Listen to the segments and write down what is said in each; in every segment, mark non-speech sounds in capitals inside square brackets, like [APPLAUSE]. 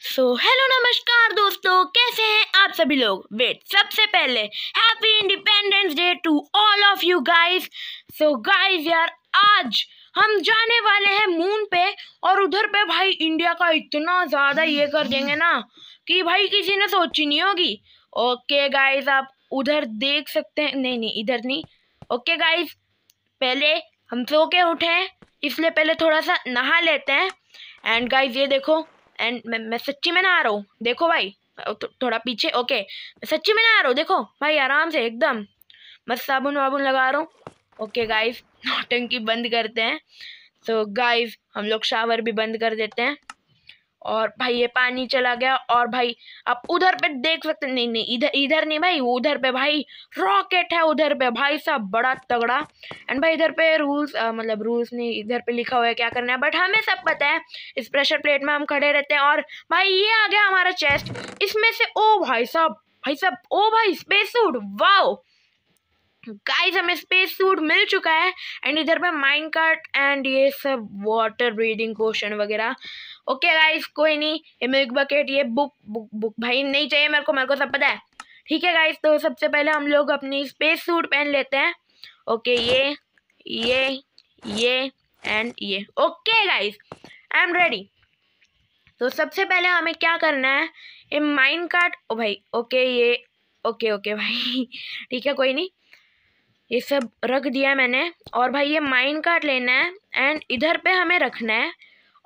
So hello नमस्कार दोस्तों, कैसे हैं आप सभी लोग? वेट सबसे पहले happy independence day to all of you guys so guys यार, आज हम जाने वाले हैं मून पे और उधर पे भाई इंडिया का इतना ज़्यादा ये कर देंगे ना कि भाई किसी ने सोची नहीं होगी। ओके गाइस आप उधर देख सकते हैं। नहीं नहीं, इधर नहीं। ओके गाइस पहले हम सो के उठे, इसलिए पहले थोड़ा सा नहा लेते हैं। एंड गाइस ये देखो एंड मैं मैं सच्ची में ना आ रहा हूँ। देखो भाई थो, थोड़ा पीछे ओके। सच्ची में ना आ रहा हूँ देखो। भाई आराम से एकदम। बस साबुन वाबुन लगा रहा हूँ। ओके गाइस नौटंकी [LAUGHS] बंद करते हैं। तो गाइस हम लोग शावर भी बंद कर देते हैं। और भाई ये पानी चला गया और भाई आप उधर पे देख सकते नहीं नहीं, इधर इधर नहीं भाई उधर पे भाई रॉकेट है उधर पे भाई साहब, बड़ा तगड़ा। एंड भाई इधर पे रूल्स मतलब रूल्स नहीं, इधर पे लिखा हुआ है क्या करना है बट हमें सब पता है, इस प्रेशर प्लेट में हम खड़े रहते हैं और भाई ये आ गया हमारा चेस्ट इसमें से, ओ भाई साहब भाई साहब, ओ भाई स्पेस सूट वाओ गाइस हमें स्पेस सूट मिल चुका है एंड इधर पे माइंड कार्ट एंड ये सब वाटर ब्रीडिंग पोशन वगैरह। ओके गाइस कोई नहीं, ये मिल्क बकेट ये बुक बुक बुक भाई नहीं चाहिए मेरे को मेरे को सब पता है। ठीक है गाइस तो सबसे पहले हम लोग अपनी स्पेस सूट पहन लेते हैं। ओके ये ये ये एंड ये। Okay guys I am ready तो सबसे पहले हमें क्या करना है? ये माइंड कार्ट ओ भाई ओके ये ओके ओके भाई, [LAUGHS] ठीक है, कोई नहीं। ये सब रख दिया मैंने। और भाई, ये माइन कार्ड लेना है एंड इधर पे हमें रखना है।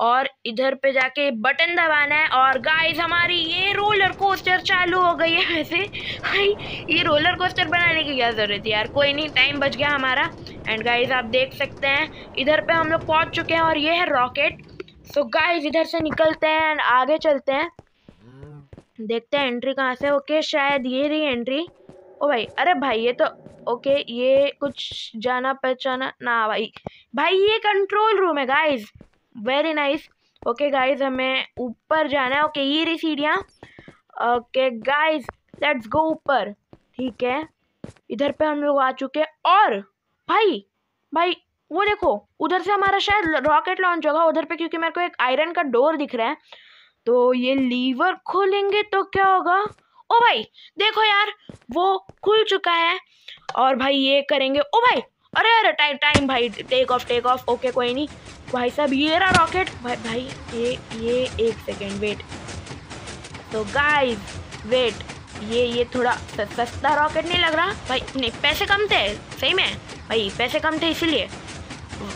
और इधर पे जाके बटन दबाना है। और गाइस हमारी ये रोलर कोस्टर चालू हो गई है वैसे। भाई, ये रोलर कोस्टर बनाने की क्या ज़रूरत है यार? कोई नहीं टाइम बच गया हमारा। एंड गाइस आप देख सकते हैं, इधर पे हम लोग पहुँच चुके हैं और ये है रॉकेट सो गाइस इधर से निकलते हैं एंड आगे चलते हैं। देखते हैं एंट्री कहाँ से ओके शायद ये रही एंट्री ओ भाई, अरे भाई, ये तो ओके ये कुछ जाना पहचाना ना भाई। भाई, ये कंट्रोल रूम है guys very nice okay guys हमें ऊपर जाना है। ओके ये रही सीढ़ियाँ। ओके गाइस लेट्स गो ऊपर। ठीक है? इधर पे हम लोग आ चुके हैं। और भाई भाई, वो देखो, उधर से हमारा शायद रॉकेट लॉन्च होगा। उधर पे क्योंकि मेरे को एक आयरन का डोर दिख रहा है। तो ये लीवर खोलेंगे तो क्या होगा? ओ भाई, देखो यार, वो खुल चुका है। और भाई, ये करेंगे। ओ भाई अरे अरे टाइम टाइम भाई take off take off okay कोई नहीं। भाई साहब, ये रहा रॉकेट भाई भाई, ये ये एक सेकेंड वेट तो गाइस वेट ये ये थोड़ा सस्ता रॉकेट नहीं लग रहा। भाई, नहीं, पैसे कम थे, सही में। भाई, पैसे कम थे इसीलिए।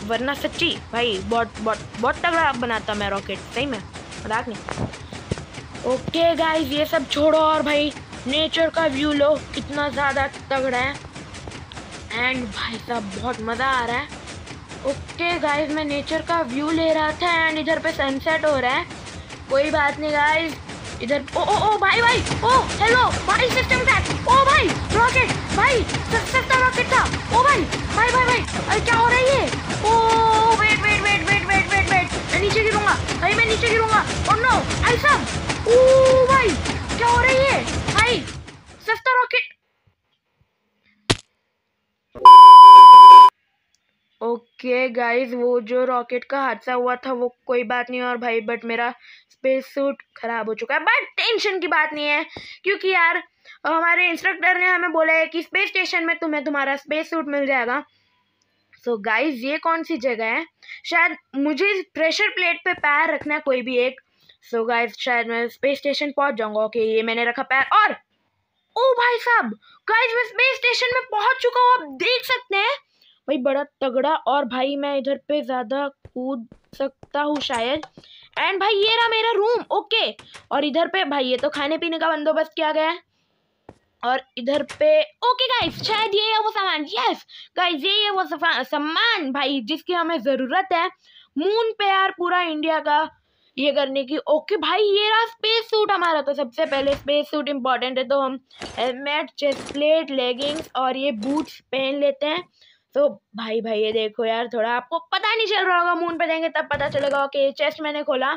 वरना सच्ची, भाई, बहुत बहुत बहुत तगड़ा बनाता मैं रॉकेट सही में, मज़ाक नहीं। ओके गाइस ये सब छोड़ो और भाई नेचर का व्यू लो, कितना ज़्यादा तगड़ा है। एंड भाई साहब, बहुत मज़ा आ रहा है। ओके गाइस मैं नेचर का व्यू ले रहा था एंड इधर पे सनसेट हो रहा है। कोई बात नहीं गाइस इधर ओ ओ ओ, भाई भाई, ओ हेलो भाई सिस्टम टैक ओ, भाई रॉकेट भाई सस्ता रॉकेट था। ओ, भाई भाई भाई भाई, अरे क्या हो रहा है ओ wait wait wait wait wait wait wait मैं नीचे गिरूँगा। भाई, मैं नीचे गिरूँगा। ओ नो भाई साहब ओ, भाई, क्या हो रही है भाई सस्ता रॉकेट ओके गाइस वो जो रॉकेट का हादसा हुआ था, वो कोई बात नहीं और भाई बट मेरा स्पेस सूट खराब हो चुका है। बट टेंशन की बात नहीं है, क्योंकि यार, हमारे इंस्ट्रक्टर ने हमें बोला है कि स्पेस स्टेशन में तुम्हें तुम्हारा स्पेस सूट मिल जाएगा। सो so गाइस ये कौन सी जगह है? शायद मुझे प्रेशर प्लेट पे पैर रखना है, कोई भी एक। सो so गाइस शायद मैं स्पेस स्टेशन पहुँच जाऊँगा। ओके ये मैंने रखा पैर। और, ओ भाई साहब गाइस मैं स्पेस स्टेशन में पहुँच चुका हूँ, आप देख सकते हैं। भाई बड़ा तगड़ा और भाई मैं इधर पे ज़्यादा कूद सकता हूँ शायद। एंड भाई ये रहा मेरा रूम ओके और इधर पे, भाई ये तो खाने पीने का बंदोबस्त किया गया है। और इधर पे ओके गाइस शायद ये है वो सामान। यस गाइस ये है वो सामान, भाई, जिसकी हमें ज़रूरत है। मून पे यार पूरा इंडिया का ये करने की। ओके भाई, ये रहा स्पेस सूट हमारा तो सबसे पहले स्पेस सूट इंपॉर्टेंट है तो हम हेलमेट चेस्ट प्लेट लेगिंग्स और ये बूट्स पहन लेते हैं। तो भाई भाई, ये देखो यार, थोड़ा आपको पता नहीं चल रहा होगा मून पे देंगे तब पता चलेगा। ओके चेस्ट मैंने खोला।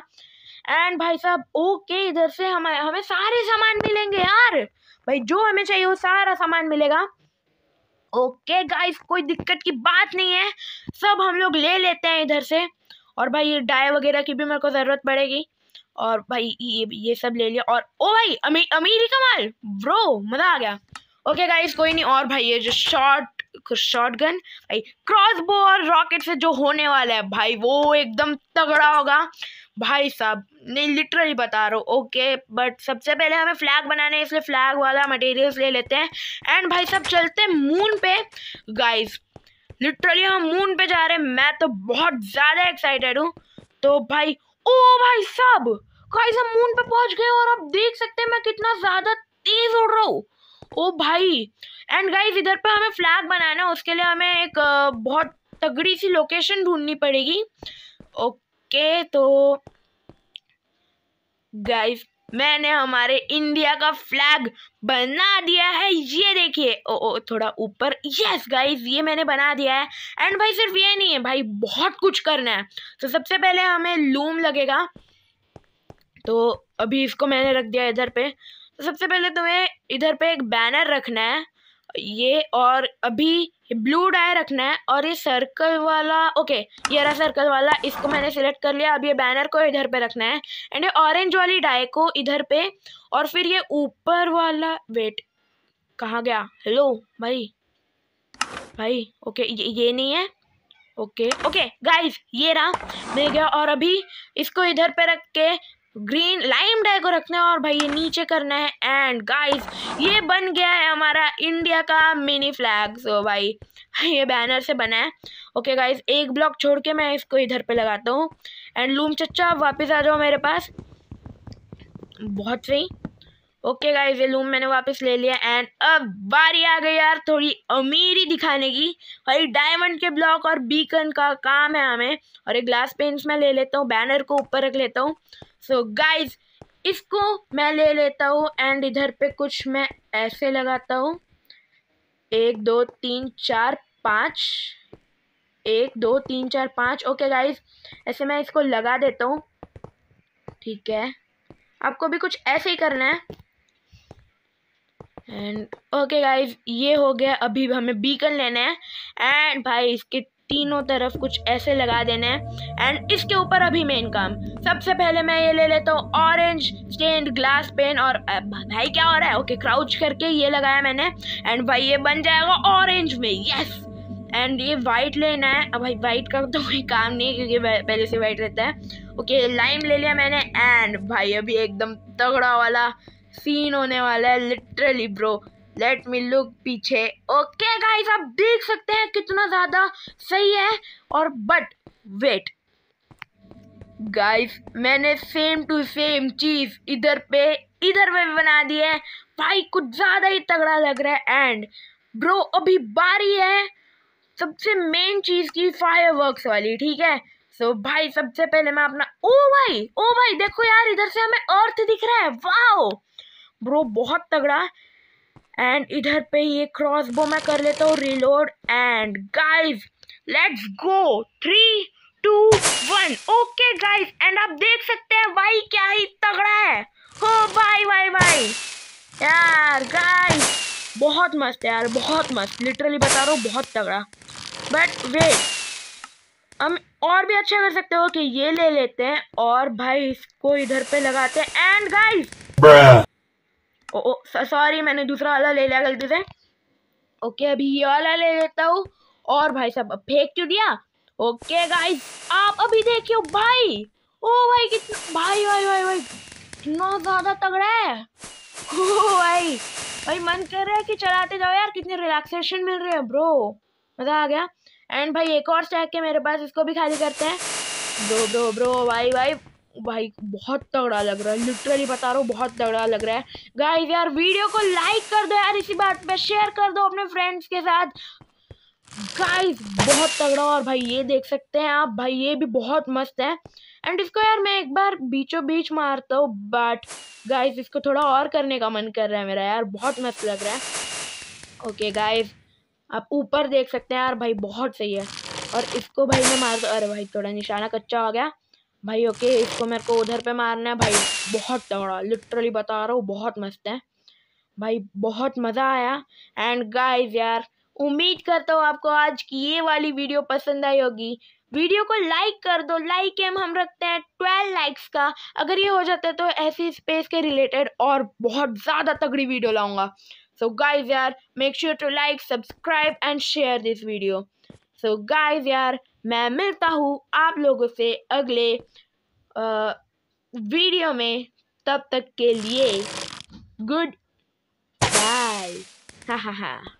एंड भाई साहब ओके इधर से हमें हमें सारे सामान मिलेंगे यार। भाई, जो हमें चाहिए वो सारा सामान मिलेगा। ओके गाइस कोई दिक्कत की बात नहीं है। सब हम लोग ले लेते हैं इधर से। और भाई, ये डाई वगैरह की भी मेरे को ज़रूरत पड़ेगी। और भाई, ये ये सब ले लिया। और, ओ भाई, अमी, अमीरी कमाल ब्रो मज़ा आ गया। ओके गाइस कोई नहीं। और भाई, ये जो शॉर्ट शॉर्ट गन भाई क्रॉस बो और रॉकेट से जो होने वाला है, भाई, वो एकदम तगड़ा होगा। भाई साहब, नहीं लिटरली बता रहा हूँ ओके बट सबसे पहले हमें फ्लैग बनाने हैं, इसलिए फ्लैग वाला मटेरियल्स ले लेते हैं। एंड भाई सब चलते हैं मून पे। गाइस लिटरली हम मून पे जा रहे हैं। मैं तो बहुत ज़्यादा एक्साइटेड हूँ। तो भाई, ओ भाई साहब गाइस हम मून पे पहुँच गए और आप देख सकते हैं मैं कितना ज़्यादा तेज़ उड़ रहा हूँ। ओ भाई। एंड गाइस इधर पे हमें फ्लैग बनाना है, उसके लिए हमें एक बहुत तगड़ी सी लोकेशन ढूंढनी पड़ेगी। ओके तो गाइस मैंने हमारे इंडिया का फ्लैग बना दिया है। ये देखिए, ओ ओ, थोड़ा ऊपर। यस गाइस ये मैंने बना दिया है। एंड भाई, सिर्फ़ ये नहीं है, भाई, बहुत कुछ करना है। तो सबसे पहले हमें लूम लगेगा। तो अभी इसको मैंने रख दिया इधर पे। तो सबसे पहले तुम्हें इधर पे एक बैनर रखना है। ये और अभी ब्लू डाई रखना है और ये सर्कल वाला ओके ये रहा सर्कल वाला इसको मैंने सिलेक्ट कर लिया। अब ये बैनर को इधर पे रखना है। एंड ये ऑरेंज वाली डाई को इधर पे और फिर ये ऊपर वाला वेट कहाँ गया? हेलो भाई भाई ओके ये, ये नहीं है। ओके ओके गाइस ये रहा। मिल गया और अभी इसको इधर पे रख के ग्रीन को रखना है और भाई ये नीचे करना है। एंड गाइस ये बन गया है हमारा इंडिया का मिनी फ्लैग सो भाई, [LAUGHS] ये बैनर से बना है। ओके गाइस एक ब्लॉक छोड़ के मैं इसको इधर पे लगाता हूँ। एंड लूम चच्चा वापस आ जाओ मेरे पास। बहुत सही। ओके गाइस ये लूम मैंने वापस ले लिया। एंड अब बारी आ गई यार थोड़ी अमीरी दिखाने की। भाई डायमंड के ब्लॉक और बीकन का काम है हमें। और एक ग्लास पेंट्स मैं ले लेता हूँ। बैनर को ऊपर रख लेता हूँ। सो गाइज़ इसको मैं ले लेता हूँ एंड इधर पे कुछ मैं ऐसे लगाता हूँ। एक, दो, तीन, चार, पाँच। एक, दो, तीन, चार, पाँच। ओके गाइज़ ऐसे मैं इसको लगा देता हूँ। ठीक है। आपको भी कुछ ऐसे ही करना है। एंड ओके गाइज़ ये हो गया। अभी हमें बीकन लेना है। एंड भाई, इसके तीनों तरफ़ कुछ ऐसे लगा देना है। एंड इसके ऊपर अभी मेन काम। सबसे पहले मैं ये ले लेता हूँ ऑरेंज स्टेंड ग्लास पेन और भाई क्या हो रहा है? ओके क्राउच करके ये लगाया मैंने। एंड भाई ये बन जाएगा ऑरेंज में। यस एंड ये वाइट लेना है। अब भाई वाइट का तो कोई काम नहीं क्योंकि पहले से वाइट रहता है। ओके लाइम ले लिया मैंने। एंड भाई अभी एकदम तगड़ा वाला सीन होने वाला है literally bro let me look पीछे। ओके गाइस आप देख सकते हैं कितना ज़्यादा सही है और बट वेट गाइस मैंने सेम टू सेम चीज़ इधर पे इधर पे बना दी है। भाई कुछ ज़्यादा ही तगड़ा लग रहा है। एंड ब्रो अभी बारी है सबसे मेन चीज़ की फायर वाली ठीक है? सो so, भाई सबसे पहले मैं अपना ओ भाई ओ भाई देखो यार इधर से हमें अर्थ दिख रहा है। वाओ ब्रो बहुत तगड़ा। एंड इधर पे ये क्रॉस बो मैं कर लेता हूँ reload and guys let's go three two one okay guys and आप देख सकते हैं भाई क्या ही तगड़ा है। हो भाई भाई भाई। यार गाइस बहुत मस्त है यार, बहुत मस्त। लिटरली बता रहा हूँ, बहुत तगड़ा। बट वेट हम और भी अच्छा कर सकते हो कि ये ले लेते हैं और भाई इसको इधर पे लगाते हैं। And guys O O sorry मैंने दूसरा वाला ले लिया गलती से। ओके अभी ये वाला ले लेता हूँ। और भाई सब फेंक क्यों दिया? ओके गाइस आप अभी देखियो, भाई। ओ, भाई, कितना भाई भाई भाई भाई, कितना ज़्यादा तगड़ा है। ओ, भाई भाई, मन कर रहा है कि चलाते जाओ यार, कितनी रिलैक्सेशन मिल रही है ब्रो मज़ा आ गया। एंड भाई, एक और स्टैक है मेरे पास, इसको भी खाली करते हैं। ब्रो ब्रो ब्रो भाई भाई भाई, बहुत तगड़ा लग रहा है। लिटरली बता रहा हूँ, बहुत तगड़ा लग रहा है। गाइस यार वीडियो को लाइक कर दो यार, इसी बात पे शेयर कर दो अपने फ्रेंड्स के साथ। गाइस बहुत तगड़ा और भाई, ये देख सकते हैं आप, भाई, ये भी बहुत मस्त है। एंड इसको यार मैं एक बार बीचों बीच मारता हूँ बट गाइस इसको थोड़ा और करने का मन कर रहा है मेरा यार, बहुत मस्त लग रहा है। ओके गाइस आप ऊपर देख सकते हैं यार, भाई, बहुत सही है। और इसको भाई मैं मार दो अरे भाई, थोड़ा निशाना कच्चा हो गया। भाई ओके इसको मेरे को उधर पे मारना है भाई। बहुत तगड़ा लिटरली बता रहा हूँ, बहुत मस्त है। भाई, बहुत मज़ा आया। एंड गाइस यार, उम्मीद करता हूँ आपको आज की ये वाली वीडियो पसंद आई होगी। वीडियो को लाइक कर दो। लाइक एम हम रखते हैं ट्वेल्व लाइक्स का। अगर ये हो जाता है तो ऐसी स्पेस के रिलेटेड और बहुत ज़्यादा तगड़ी वीडियो लाऊँगा। सो गाइज़ यार make sure to like subscribe and share this video so guys यार मैं मिलता हूँ आप लोगों से अगले वीडियो में। तब तक के लिए गुड बाय [LAUGHS] हा हा हा।